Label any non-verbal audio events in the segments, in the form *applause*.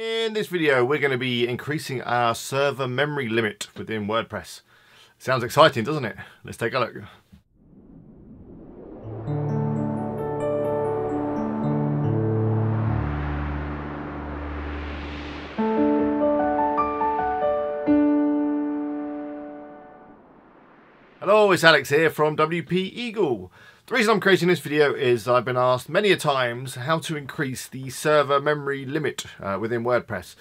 In this video, we're going to be increasing our server memory limit within WordPress. Sounds exciting, doesn't it? Let's take a look. Hello, it's Alex here from WP Eagle. The reason I'm creating this video is I've been asked many a times how to increase the server memory limit uh, within WordPress.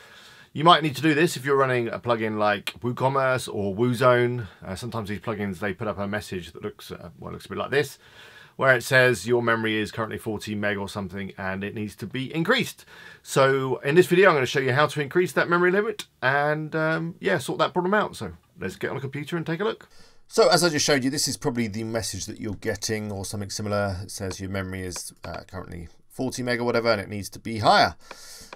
You might need to do this if you're running a plugin like WooCommerce or WooZone. Uh, sometimes these plugins, they put up a message that looks, uh, well, looks a bit like this, where it says your memory is currently 40 meg or something and it needs to be increased. So in this video, I'm going to show you how to increase that memory limit and um, yeah, sort that problem out. So let's get on a computer and take a look. So as I just showed you, this is probably the message that you're getting or something similar. It says your memory is uh, currently 40 meg or whatever and it needs to be higher.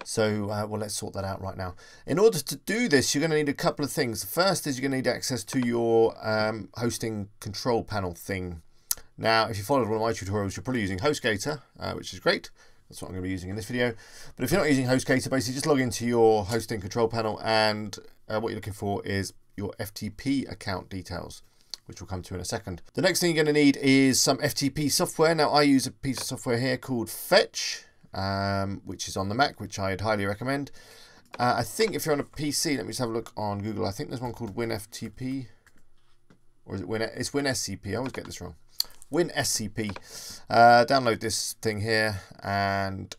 So uh, well, let's sort that out right now. In order to do this, you're going to need a couple of things. The first is you're going to need access to your um, hosting control panel thing. Now, if you followed one of my tutorials, you're probably using HostGator, uh, which is great. That's what I'm going to be using in this video. But if you're not using HostGator, basically just log into your hosting control panel and uh, what you're looking for is your FTP account details which we'll come to in a second. The next thing you're going to need is some FTP software. Now I use a piece of software here called Fetch, um, which is on the Mac, which I'd highly recommend. Uh, I think if you're on a PC, let me just have a look on Google. I think there's one called WinFTP, or is it Win? It's WinSCP. I always get this wrong. WinSCP. Uh, download this thing here, and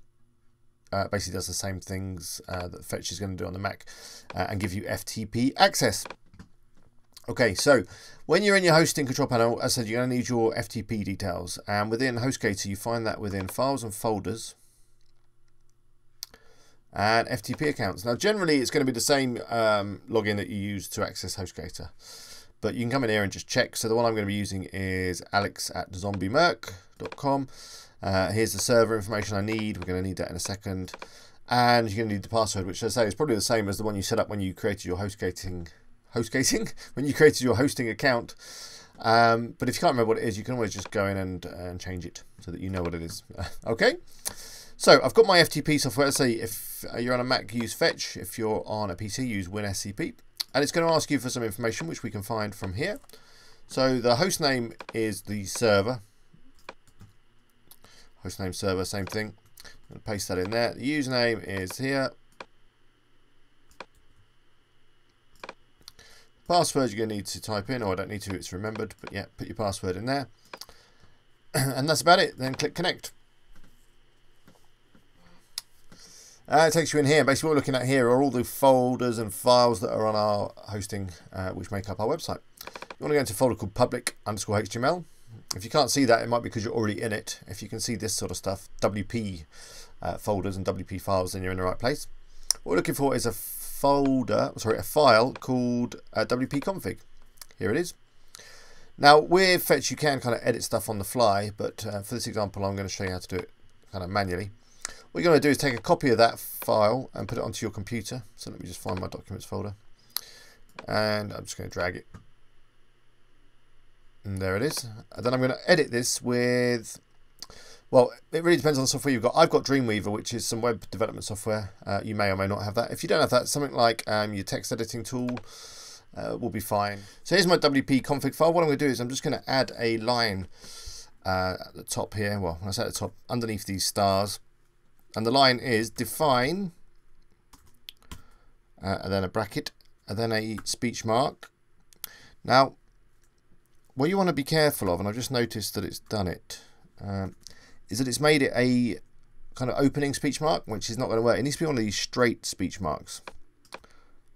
uh, basically does the same things uh, that Fetch is going to do on the Mac, uh, and give you FTP access. Okay, so when you're in your hosting control panel, as I said, you're going to need your FTP details. And within HostGator, you find that within files and folders and FTP accounts. Now, generally, it's going to be the same um, login that you use to access HostGator. But you can come in here and just check. So the one I'm going to be using is alex at zombiemerc.com. Uh, here's the server information I need. We're going to need that in a second. And you're going to need the password, which I say is probably the same as the one you set up when you created your HostGating HostGating *laughs* when you created your hosting account. Um, but if you can't remember what it is, you can always just go in and, uh, and change it so that you know what it is. *laughs* okay. So I've got my FTP software. Let's say if you're on a Mac, use Fetch. If you're on a PC, use WinSCP. And it's going to ask you for some information, which we can find from here. So the host name is the server. Hostname server, same thing. paste that in there. The username is here. Password you're going to need to type in, or I don't need to, it's remembered, but yeah, put your password in there. *clears throat* and that's about it. Then click connect. Uh, it takes you in here. Basically, what we're looking at here are all the folders and files that are on our hosting, uh, which make up our website. You want to go into a folder called public underscore HTML. If you can't see that, it might be because you're already in it. If you can see this sort of stuff, WP uh, folders and WP files, then you're in the right place. What we're looking for is a folder, sorry, a file called uh, wp-config. Here it is. Now with Fetch you can kind of edit stuff on the fly, but uh, for this example I'm going to show you how to do it kind of manually. What you're going to do is take a copy of that file and put it onto your computer. So let me just find my documents folder. And I'm just going to drag it. And there it is. And then I'm going to edit this with well, it really depends on the software you've got. I've got Dreamweaver, which is some web development software. Uh, you may or may not have that. If you don't have that, something like um, your text editing tool uh, will be fine. So here's my WP config file. What I'm going to do is I'm just going to add a line uh, at the top here. Well, when I say at the top, underneath these stars. And the line is define, uh, and then a bracket, and then a speech mark. Now, what you want to be careful of, and I've just noticed that it's done it, um, is that it's made it a kind of opening speech mark, which is not going to work. It needs to be one of these straight speech marks.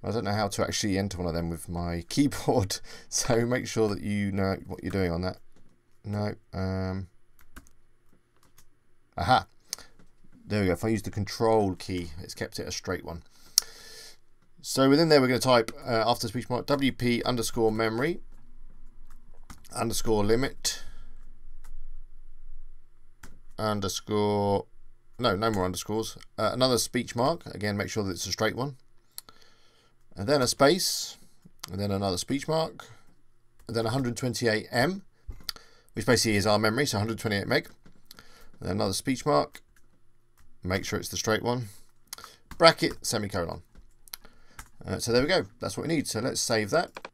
I don't know how to actually enter one of them with my *laughs* keyboard, so make sure that you know what you're doing on that. No. Um, aha. There we go. If I use the control key, it's kept it a straight one. So within there, we're going to type uh, after speech mark WP underscore memory underscore limit underscore, no, no more underscores. Uh, another speech mark, again, make sure that it's a straight one. And then a space, and then another speech mark, and then 128M, which basically is our memory, so 128 meg. And then another speech mark, make sure it's the straight one. bracket, semicolon. Uh, so there we go. That's what we need. So let's save that.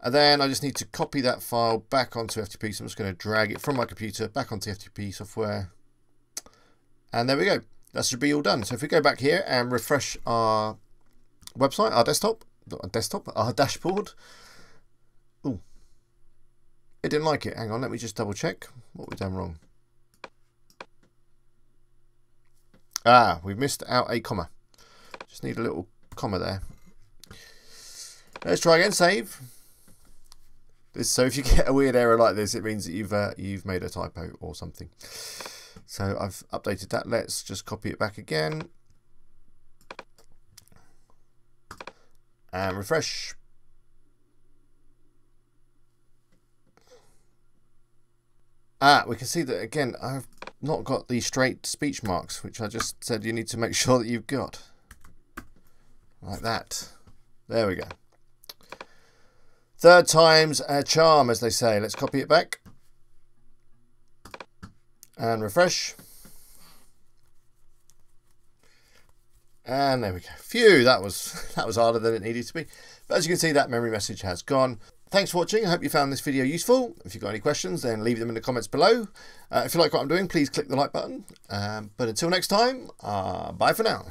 And then I just need to copy that file back onto FTP. So I'm just going to drag it from my computer back onto FTP software. And there we go. That should be all done. So if we go back here and refresh our website, our desktop, our desktop, our *laughs* dashboard. Oh, it didn't like it. Hang on, let me just double check what we've done wrong. Ah, we've missed out a comma. Just need a little comma there. Let's try again. Save. So if you *laughs* get a weird error like this, it means that you've uh, you've made a typo or something. So I've updated that. Let's just copy it back again. And refresh. Ah, we can see that again, I've not got the straight speech marks, which I just said you need to make *laughs* sure that you've got. Like that. There we go. Third time's a charm, as they say. Let's copy it back. And refresh. And there we go. Phew, that was *laughs* that was harder than it needed to be. But as you can see, that memory message has gone. Thanks for watching. I hope you found this video useful. If you've got any questions, then leave them in the comments below. Uh, if you like what I'm doing, please click the like button. Um, but until next time, uh, bye for now.